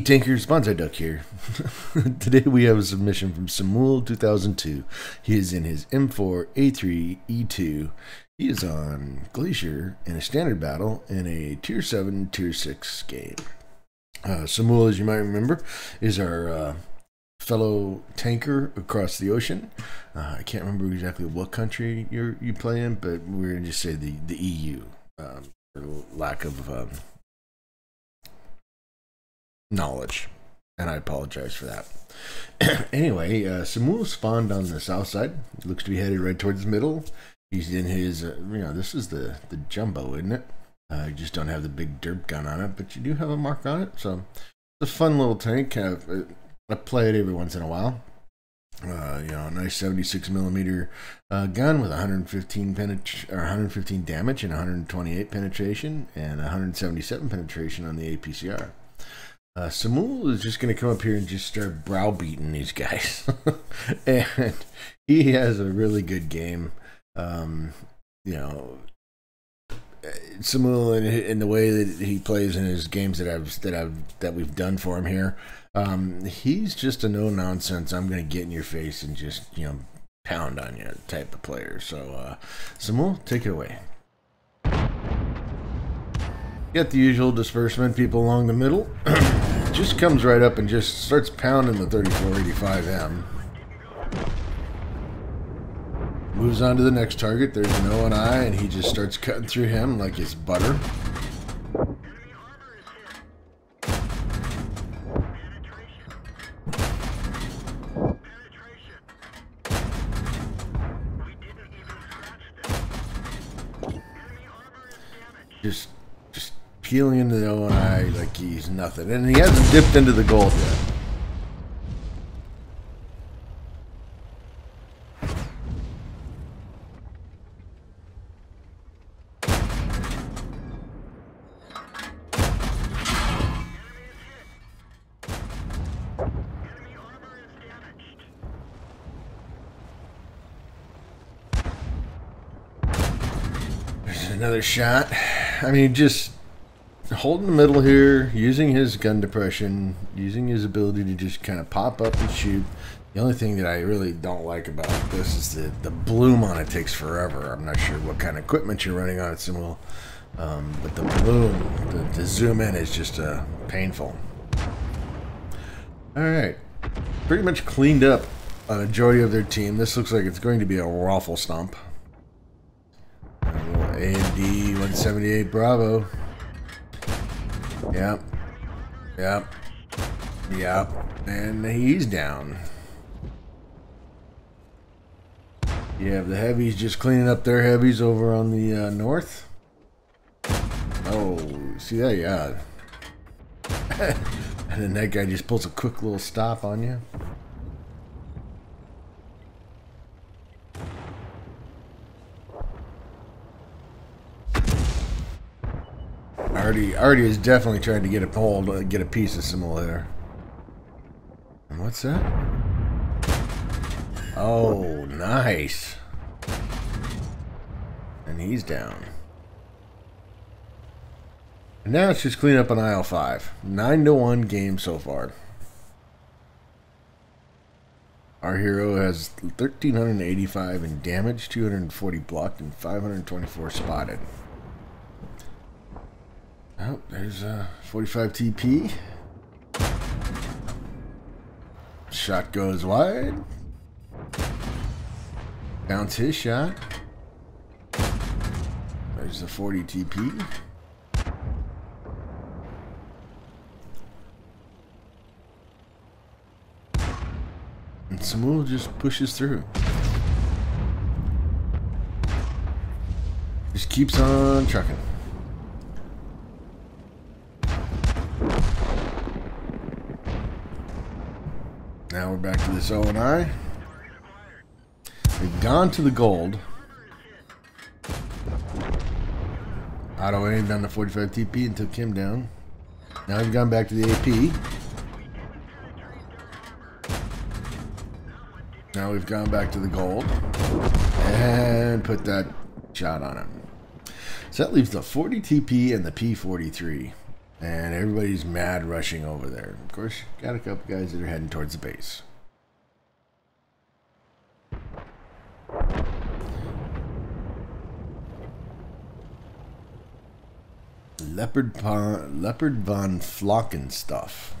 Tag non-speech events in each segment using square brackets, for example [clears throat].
Hey, Tankers, Banzi Duck here. [laughs] Today we have a submission from Samuel 2002. He is in his M4A3E2. He is on Glacier in a standard battle in a Tier 7, Tier 6 game. Uh, Samuel, as you might remember, is our uh, fellow tanker across the ocean. Uh, I can't remember exactly what country you you play in, but we're going to just say the, the EU, um, for lack of um, knowledge. And I apologize for that. [clears throat] anyway, uh, Samuel spawned on the south side. Looks to be headed right towards the middle. He's in his, uh, you know, this is the, the jumbo, isn't it? Uh, you just don't have the big derp gun on it, but you do have a mark on it. So it's a fun little tank. Uh, I play it every once in a while. Uh, you know, a nice 76 millimeter uh, gun with 115 penet- or 115 damage and 128 penetration and 177 penetration on the APCR. Uh, Samul is just going to come up here and just start browbeating these guys. [laughs] and he has a really good game. Um, you know, Samuel in, the way that he plays in his games that I've that I've that we've done for him here, um, he's just a no nonsense. I'm going to get in your face and just you know pound on you type of player. So, uh, Samul, take it away. Get the usual disbursement people along the middle. [clears throat] just comes right up and just starts pounding the 3485M. Moves on to the next target. There's an O and I, and he just starts cutting through him like it's butter. Just peeling into the O and I like he's nothing. And he hasn't dipped into the gold yet. There's another shot. I mean, just holding the middle here, using his gun depression, using his ability to just kind of pop up and shoot. The only thing that I really don't like about this is the, the bloom on it takes forever. I'm not sure what kind of equipment you're running on it, Simul, um, but the bloom, the, the zoom in is just uh, painful. All right, pretty much cleaned up a majority of their team. This looks like it's going to be a waffle stomp. AMD 178 Bravo. Yep. Yep. Yep. And he's down. You have the heavies just cleaning up their heavies over on the uh, north. Oh, see that? Yeah. [laughs] and then that guy just pulls a quick little stop on you. Artie is definitely trying to get a hold, uh, get a piece of Simul there. And what's that? Oh, nice. And he's down. And now it's just clean up on aisle 5. 9 to 1 game so far. Our hero has 1,385 in damage, 240 blocked, and 524 spotted. Oh, there's a 45 TP. Shot goes wide. Bounce his shot. There's the 40 TP. And Samuel just pushes through. Just keeps on trucking. Now we're back to this O and I. We've gone to the gold. Auto aimed down the 45 TP and took him down. Now we've gone back to the AP. Now we've gone back to the gold. And put that shot on him. So that leaves the 40 TP and the P43. And everybody's mad rushing over there. Of course, got a couple guys that are heading towards the base. Leopard, Pon- Leopard von Flocken stuff.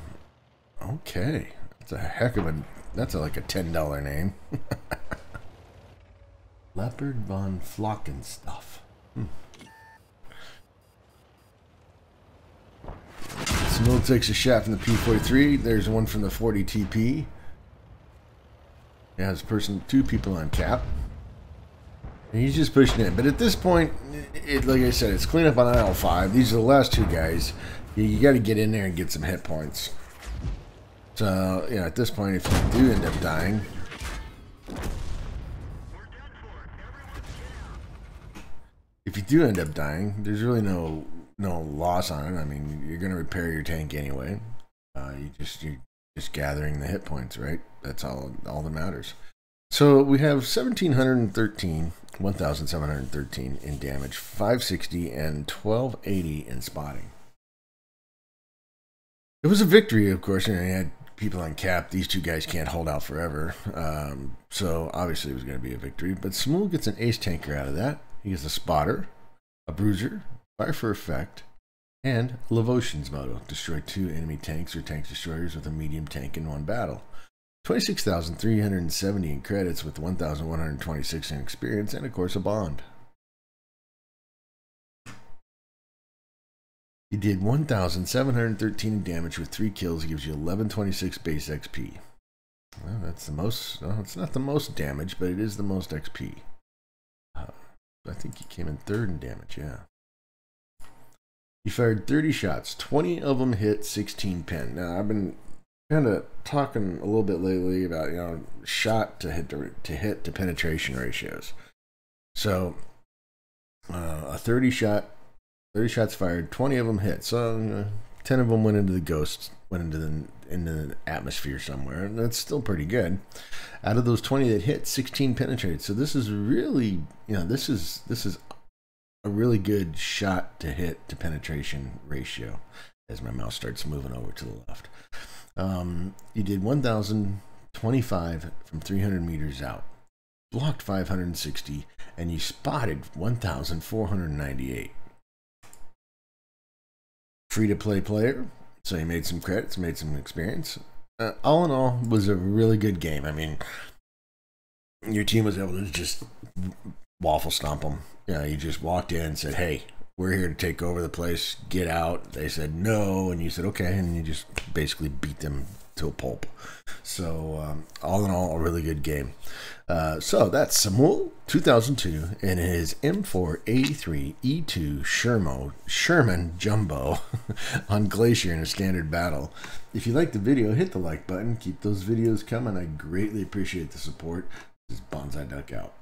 Okay, that's a heck of a. That's a, like a ten dollar name. [laughs] Leopard von Flocken stuff. Smil takes a shot from the P43. There's one from the 40 TP. Yeah, this person, two people on cap. And he's just pushing in. But at this point, it, like I said, it's cleanup on aisle 5. These are the last two guys. You, you got to get in there and get some hit points. So, you know, at this point, if you do end up dying... If you do end up dying, there's really no no loss on it. I mean, you're going to repair your tank anyway. Uh, you just you're just gathering the hit points, right? That's all all that matters. So we have 1713, 1713 in damage, 560 and 1280 in spotting. It was a victory, of course, and you had people on cap. These two guys can't hold out forever. Um, so obviously it was going to be a victory. But Smul gets an ace tanker out of that. He gets a spotter, a bruiser, fire for effect, and Lehvaslaiho's motto. Destroy two enemy tanks or tank destroyers with a medium tank in one battle. 26,370 in credits with 1,126 in experience, and of course a bond. He did 1,713 in damage with 3 kills, gives you 1126 base XP. Well, that's the most, well, it's not the most damage, but it is the most XP. Uh, I think he came in third in damage, yeah. He fired 30 shots, 20 of them hit 16 pin. Now, I've been kind of talking a little bit lately about, you know, shot to hit to, to hit to penetration ratios. So, uh, a 30 shot, 30 shots fired, 20 of them hit. So, know, 10 of them went into the ghost, went into the into the atmosphere somewhere, and that's still pretty good. Out of those 20 that hit, 16 penetrated. So this is really, you know, this is this is a really good shot to hit to penetration ratio as my mouse starts moving over to the left. Um, you did 1,025 from 300 meters out, blocked 560, and you spotted 1,498. Free to play player, so you made some credits, made some experience. Uh, all in all, was a really good game. I mean, your team was able to just waffle stomp them you know, you just walked in and said, "Hey, we're here to take over the place. Get out." They said no, and you said okay, and you just basically beat them to a pulp. So um, all in all, a really good game. Uh, so that's Samuel 2002 in his M4A3 E2 Shermo, Sherman Jumbo [laughs] on Glacier in a standard battle. If you like the video, hit the like button. Keep those videos coming. I greatly appreciate the support. This is Banzi Duck out.